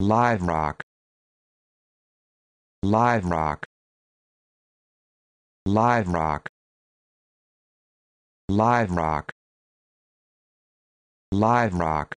Live rock. Live rock. Live rock. Live rock. Live rock.